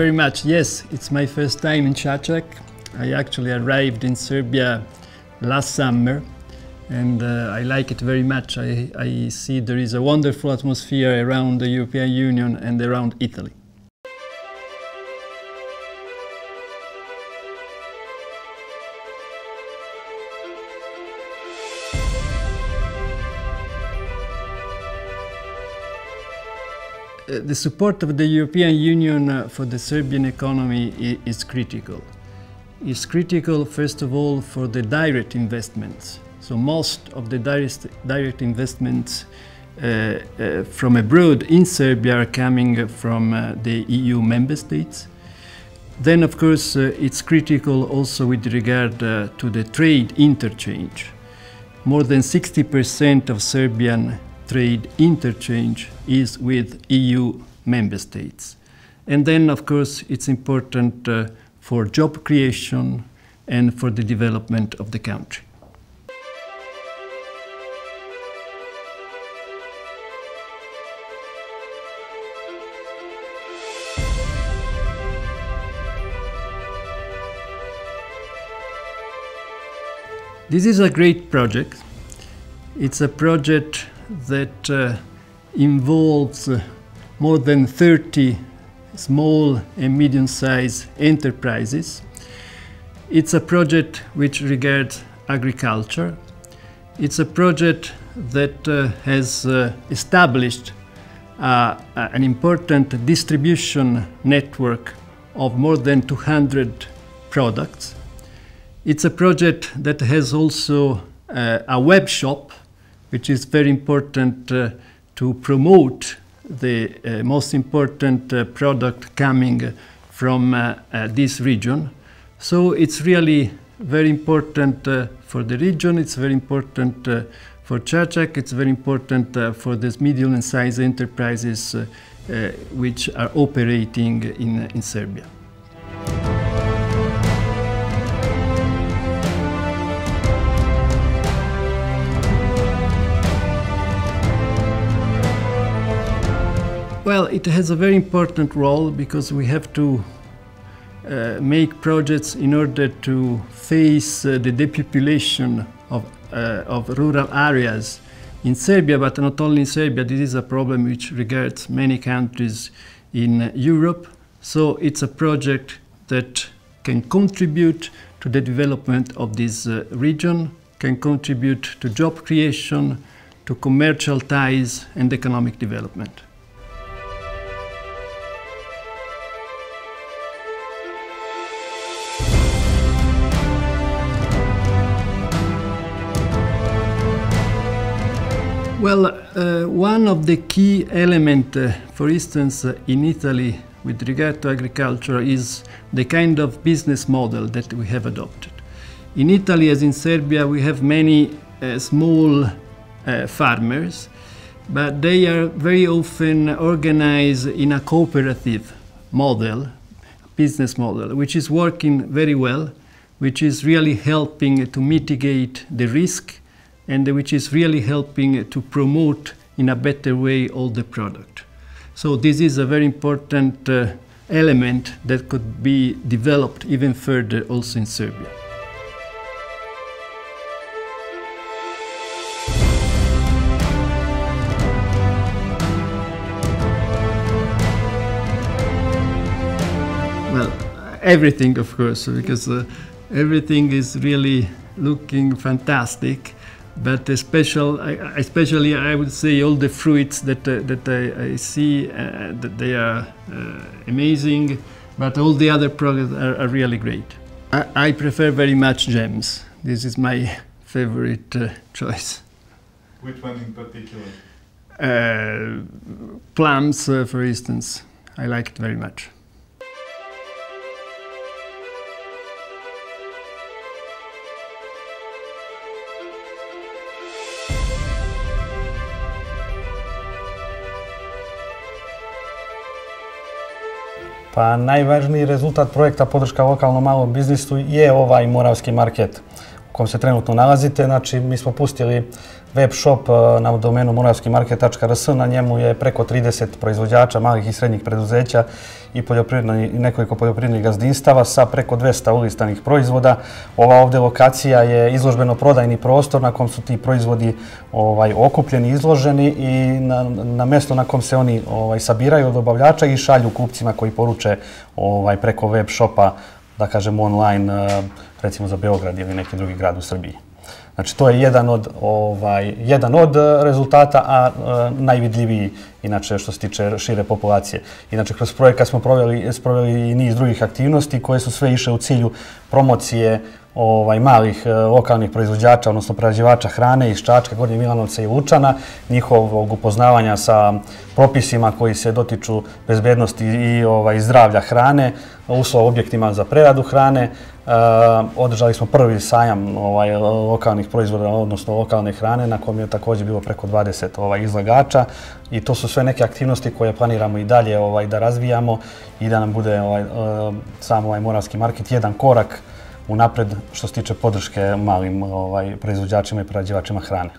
very much. Yes, it's my first time in Čačak. I actually arrived in Serbia last summer and uh, I like it very much. I, I see there is a wonderful atmosphere around the European Union and around Italy. The support of the European Union uh, for the Serbian economy is critical. It's critical, first of all, for the direct investments. So most of the direct, direct investments uh, uh, from abroad in Serbia are coming from uh, the EU member states. Then, of course, uh, it's critical also with regard to the trade interchange. More than 60% of Serbian trade interchange is with EU member states. And then, of course, it's important uh, for job creation and for the development of the country. This is a great project. It's a project that uh, involves uh, more than 30 small and medium-sized enterprises. It's a project which regards agriculture. It's a project that uh, has uh, established uh, an important distribution network of more than 200 products. It's a project that has also a web shop which is very important uh, to promote the uh, most important uh, product coming from uh, uh, this region. So it's really very important uh, for the region, it's very important for Čačak, it's very important for these medium and size enterprises which are operating in, in Serbia. It has a very important role because we have to uh, make projects in order to face uh, the depopulation of, uh, of rural areas in Serbia, but not only in Serbia. This is a problem which regards many countries in Europe. So it's a project that can contribute to the development of this uh, region, can contribute to job creation, to commercial ties and economic development. Well, uh, one of the key elements, uh, for instance, uh, in Italy with regard to agriculture is the kind of business model that we have adopted. In Italy, as in Serbia, we have many uh, small uh, farmers, but they are very often organized in a cooperative model, business model, which is working very well, which is really helping to mitigate the risk and which is really helping to promote in a better way all the product. So this is a very important uh, element that could be developed even further also in Serbia. Well, everything of course, because uh, everything is really looking fantastic but especially, especially I would say all the fruits that, uh, that I, I see, uh, that they are uh, amazing, but all the other products are, are really great. I, I, prefer very much gems. This is my favorite uh, choice. Which one in particular? Uh, plums, uh, for instance. I like it very much. Pa najvažniji rezultat projekta podrška lokalnom malom biznisu je ovaj Moravski market u kom se trenutno nalazite. Znači, mi smo pustili web shop eh, na domenu moravskimarket.rs, na njemu je preko 30 proizvođača malih i srednjih preduzeća i, i nekoliko poljoprivrednih gazdinstava sa preko 200 ulistanih proizvoda. Ova ovdje lokacija je izložbeno prodajni prostor na kom su ti proizvodi ovaj, okupljeni, izloženi i na, na mjesto na kom se oni ovaj, sabiraju od dobavljača i šalju kupcima koji poruče ovaj, preko web shopa, da kažem online, eh, recimo za Beograd ili neki drugi grad u Srbiji. Znači, to je jedan od, ovaj, jedan od eh, rezultata, a e, najvidljiviji, inače, što se tiče šire populacije. Inače, kroz projekat smo proveli, sproveli i niz drugih aktivnosti koje su sve išle u cilju promocije ovaj, malih e, lokalnih proizvođača, odnosno prerađivača hrane iz Čačka, Gornje Milanovca i Lučana, njihovog upoznavanja sa propisima koji se dotiču bezbednosti i ovaj, zdravlja hrane, uslova objektima za preradu hrane, E, održali smo prvi sajam ovaj, lokalnih proizvoda, odnosno lokalne hrane, na kom je također bilo preko 20 ovaj, izlagača. I to su sve neke aktivnosti koje planiramo i dalje ovaj, da razvijamo i da nam bude ovaj, e, sam ovaj moravski market jedan korak u napred što se tiče podrške malim ovaj, proizvođačima i prerađivačima hrane.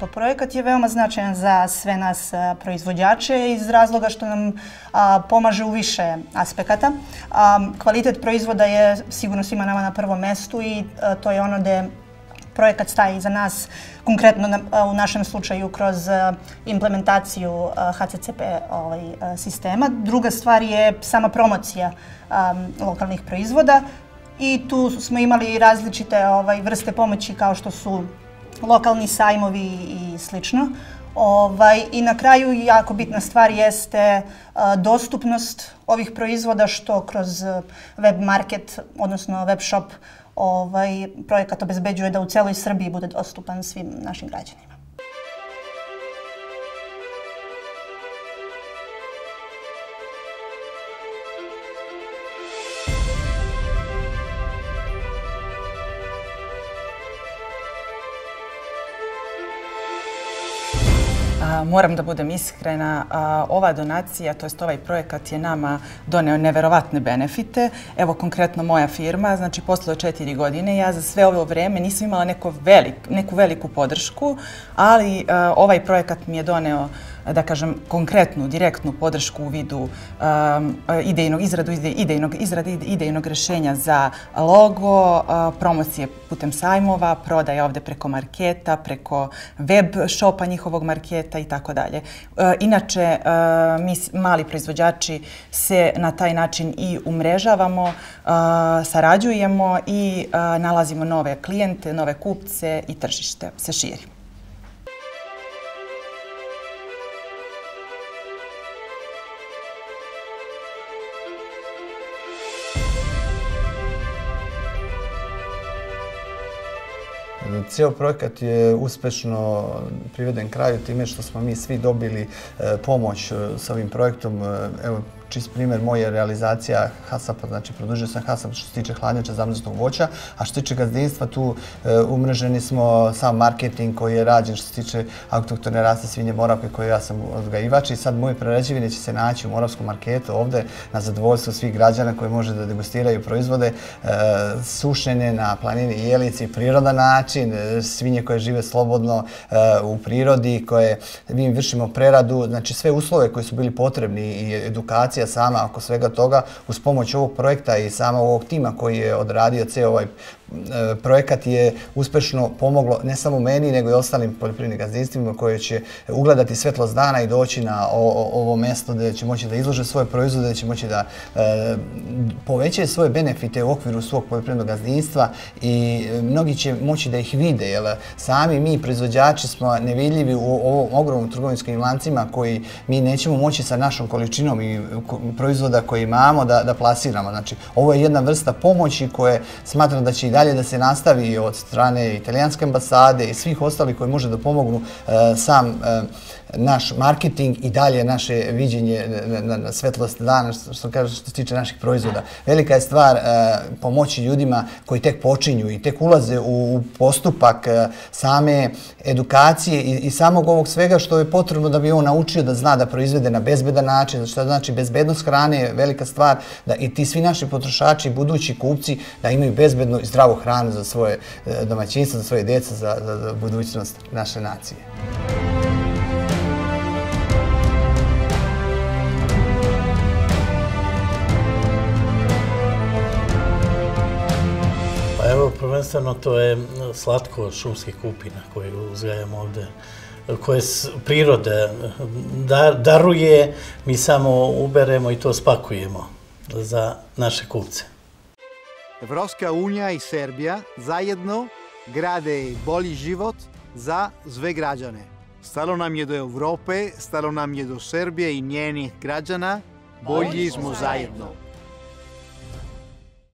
Pa projekat je veoma značajan za sve nas proizvođače iz razloga što nam pomaže u više aspekata. Kvalitet proizvoda je sigurno svima nama na prvom mestu i to je ono gde projekat staje za nas, konkretno u našem slučaju kroz implementaciju HCCP ovaj, sistema. Druga stvar je sama promocija lokalnih proizvoda i tu smo imali različite ovaj, vrste pomoći kao što su lokalni sajmovi i slično. Ovaj, I na kraju jako bitna stvar jeste dostupnost ovih proizvoda što kroz web market, odnosno web shop, ovaj, projekat obezbeđuje da u celoj Srbiji bude dostupan svim našim građanima. Moram da budem iskrena, ova donacija, to jest ovaj projekat je nama doneo neverovatne benefite. Evo konkretno moja firma, znači posle četiri godine, ja za sve ovo vreme nisam imala neku veliku podršku, ali ovaj projekat mi je doneo da kažem, konkretnu, direktnu podršku u vidu um, idejnog izradu, idejnog izrada, idejnog rešenja za logo, uh, promocije putem sajmova, prodaje ovde preko marketa, preko web shopa njihovog marketa i tako dalje. Uh, inače, uh, mi mali proizvođači se na taj način i umrežavamo, uh, sarađujemo i uh, nalazimo nove klijente, nove kupce i tržište se širi. Cijel projekat je uspešno priveden kraju time što smo mi svi dobili e, pomoć sa s ovim projektom. E, evo, čist primjer moje realizacija HASAP-a, znači produžio sam HASAP što se tiče hladnjača zamrznutog voća, a što se tiče gazdinstva tu e, umreženi smo sam marketing koji je rađen što se tiče autoktone raste svinje Moravke koje ja sam odgajivač i sad moje prerađivine će se naći u Moravskom marketu ovde na zadovoljstvo svih građana koji može da degustiraju proizvode e, sušene na planini Jelici, prirodan način, e, svinje koje žive slobodno e, u prirodi, koje mi vršimo preradu, znači sve uslove koji su bili potrebni i edukacija organizacija sama oko svega toga uz pomoć ovog projekta i sama ovog tima koji je odradio ceo ovaj E, projekat je uspešno pomoglo ne samo meni, nego i ostalim poljoprivrednim gazdinstvima koje će ugledati svetlost dana i doći na ovo mjesto gdje će moći da izlože svoje proizvode, gdje će moći da e, povećaju svoje benefite u okviru svog poljoprivrednog gazdinstva i e, mnogi će moći da ih vide, jer sami mi, proizvođači, smo nevidljivi u ovom ogromnom trgovinskim lancima koji mi nećemo moći sa našom količinom i e, proizvoda koje imamo da plasiramo. Znači, ovo je jedna vrsta pomoći koje smatram da će i dalje da se nastavi od strane italijanske ambasade i svih ostalih koji može da pomognu e, sam e, naš marketing i dalje naše viđenje na, na, na svetlost dana, što, što kaže što se tiče naših proizvoda. Velika je stvar uh, pomoći ljudima koji tek počinju i tek ulaze u, u postupak uh, same edukacije i, i samog ovog svega što je potrebno da bi on naučio da zna da proizvede na bezbedan način, znači, što znači bezbednost hrane je velika stvar da i ti svi naši potrošači, budući kupci, da imaju bezbednu i zdravu hranu za svoje e, domaćinstvo, za svoje djeca, za, za, za budućnost naše nacije. Prvenstveno to je slatko šumskih kupina koje uzgajamo ovde koje prirode daruje, mi samo uberemo i to spakujemo za naše kupce. Evropska unija i Serbija zajedno grade bolji život za sve građane. Stalo nam je do Evrope, stalo nam je do Srbije i njenih građana, bolji smo zajedno.